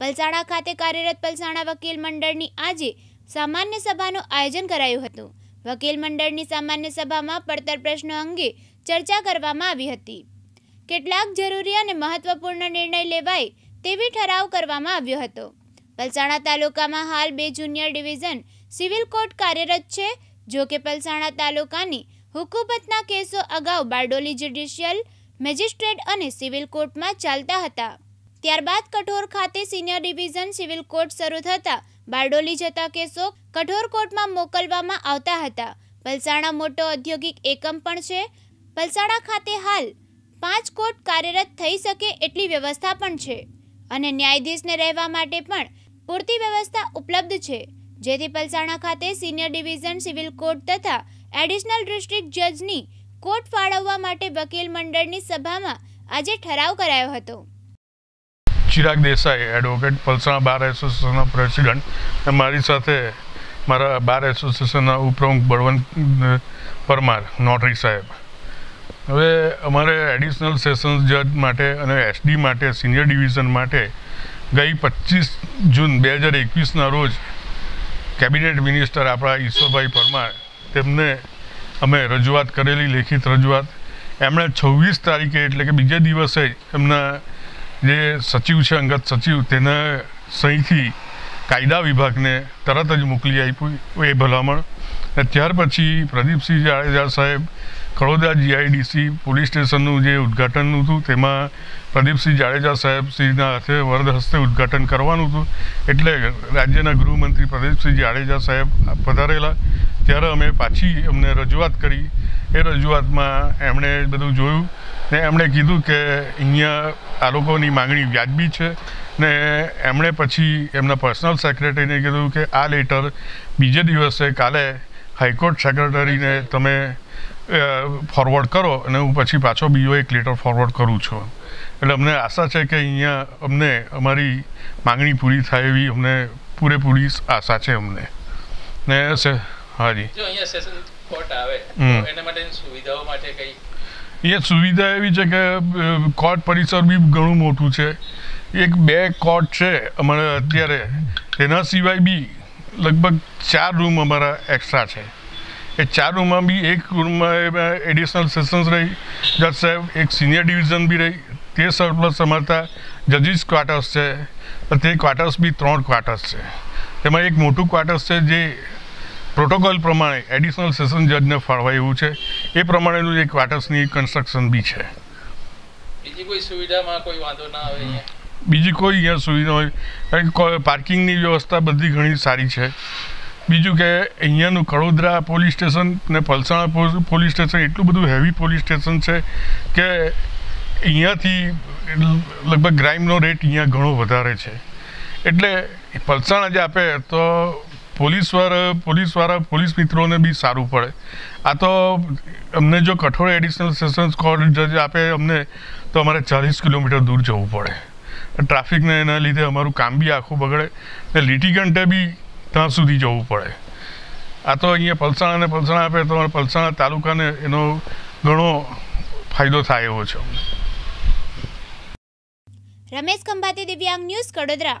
પલસાણા ખાતે કાર્યરત પલસાણા વકીલ મંડળની આજે સામાન્ય સભાનું આયોજન કરાયું હતું. વકીલ મંડળની સામાન્ય સભામાં પડતર પ્રશ્નો અંગે ચર્ચા કરવામાં આવી હતી. કેટલાક જરૂરી અને મહત્વપૂર્ણ નિર્ણય લેવાય તેવી ઠરાવ કરવામાં આવ્યો હતો. પલસાણા તાલુકામાં હાલ બે જુનિયર ડિવિઝન સિવિલ કોર્ટ કાર્યરત છે, જો કે પલસાણા તાલુકાની હુકુમતના કેસો અગાઉ બારડોલી જ્યુડિશિયલ, મેજિસ્ટ્રેટ અને સિવિલ કોર્ટમાં ચાલતા હતા. ત્યારબાદ કઠોર ખાતે સિનિયર ડિવિઝન સિવિલ કોર્ટ શરૂ થતાં બારડોલી જતા કેસો કઠોર કોર્ટમાં મોકલવામાં આવતા હતા. પલસાણા મોટો ઔદ્યોગિક એકમ પણ છે. પલસાણા ખાતે હાલ પાંચ કોર્ટ કાર્યરત થઈ શકે એટલી વ્યવસ્થા પણ છે અને ન્યાયાધીશને રહેવા માટે પણ પૂરતી વ્યવસ્થા ઉપલબ્ધ છે. જેથી પલસાણા ખાતે સિનિયર ડિવિઝન સિવિલ કોર્ટ તથા એડિશનલ ડિસ્ટ્રિક્ટ જજની કોર્ટ ફાળવવા માટે વકીલ મંડળની સભામાં આજે ઠરાવ કરાયો હતો. ચિરાગ દેસાઈ એડવોકેટ પલસાણા બાર એસોસિએશનના પ્રેસિડન્ટ અને મારી સાથે મારા બાર એસોસિએશનના ઉપપ્રમુખ બળવંત પરમાર, નોટરી સાહેબ. હવે અમારે એડિશનલ સેશન્સ જજ માટે અને એસડી માટે સિનિયર ડિવિઝન માટે ગઈ પચીસ જૂન બે હજાર એકવીસના રોજ કેબિનેટ મિનિસ્ટર આપણા ઈશ્વરભાઈ પરમાર, તેમને અમે રજૂઆત કરેલી, લેખિત રજૂઆત. એમણે છવ્વીસ તારીખે એટલે કે બીજા દિવસે એમના જે સચિવ છે, અંગત સચિવ, તેને સહીથી કાયદા વિભાગને તરત જ મોકલી આપ્યું એ ભલામણ. અને ત્યાર પછી પ્રદીપસિંહ જાડેજા સાહેબ કડોદા જીઆઈડીસી પોલીસ સ્ટેશનનું જે ઉદ્ઘાટનનું હતું, તેમાં પ્રદીપસિંહ જાડેજા સાહેબ શ્રીના હાથે વરદ હસ્તે ઉદ્ઘાટન કરવાનું હતું. એટલે રાજ્યના ગૃહમંત્રી પ્રદીપસિંહ જાડેજા સાહેબ પધારેલા. ત્યારે અમે પાછી અમને રજૂઆત કરી. એ રજૂઆતમાં એમણે બધું જોયું. ને એમણે કીધું કે અહીંયા આ લોકોની માગણી વ્યાજબી છે ને એમણે પછી એમના પર્સનલ સેક્રેટરીને કીધું કે આ લેટર બીજે દિવસે કાલે હાઈકોર્ટ સેક્રેટરીને તમે ફોરવર્ડ કરો અને હું પછી પાછો બીજો એક લેટર ફોરવર્ડ કરું છું. એટલે અમને આશા છે કે અહીંયા અમને અમારી માગણી પૂરી થાય એવી અમને પૂરેપૂરી આશા છે અમને. ને હાજી જો. અહીંયા સેશન કોર્ટ આવે એના માટે સુવિધાઓ માટે કઈ અહીંયા સુવિધા એવી છે કે કોર્ટ પરિસર બી ઘણું મોટું છે. એક બે કોર્ટ છે અમારે અત્યારે. તેના સિવાય બી લગભગ ચાર રૂમ અમારા એક્સ્ટ્રા છે. એ ચાર રૂમમાં બી એક રૂમમાં એડિશનલ સેશન્સ રહી. જજ સાહેબ, એક સિનિયર ડિવિઝન બી રહી. તે સરપ્લસ અમારતા જજીસ ક્વાર્ટર્સ છે. તે ક્વાર્ટર્સ બી ત્રણ ક્વાર્ટર્સ છે. તેમાં એક મોટું ક્વાર્ટર્સ છે જે પ્રોટોકોલ પ્રમાણે એડિશનલ સેશન જજને ફાળવાય એવું છે. એ પ્રમાણેનું એક ક્વાર્ટર્સની કન્સ્ટ્રક્શન બી છે. બીજી કોઈ સુવિધામાં કોઈ વાંધો ના આવે અહીંયા? બીજી કોઈ અહીંયા સુવિધા હોય. કારણ કે પાર્કિંગની વ્યવસ્થા બધી ઘણી સારી છે. બીજું કે અહીંયાનું કડોદરા પોલીસ સ્ટેશન ને પલસાણા પોલીસ સ્ટેશન એટલું બધું હેવી પોલીસ સ્ટેશન છે કે અહીંયાથી લગભગ ક્રાઇમનો રેટ અહીંયા ઘણો વધારે છે. એટલે પલસાણા જ આપે તો પોલીસવાળા પોલીસવાળા, પોલીસ મિત્રોને બી સારું પડે. આ તો અમને જો કઠોળ એડિશનલ સેશન્સ કોર્ટ જજ આપે અમને, તો અમારે ચાલીસ કિલોમીટર દૂર જવું પડે. ટ્રાફિકને એના લીધે અમારું કામ બી આખું બગડે ને લીટીગંટે બી ત્યાં સુધી જવું પડે. આ તો અહીંયા પલસાણા ને પલસાણા આપે, તો અમારે પલસાણા તાલુકાને એનો ઘણો ફાયદો થાય એવો છે રમેશ ખંભાતી દિવ્યાંગ ન્યૂઝ કડોદરા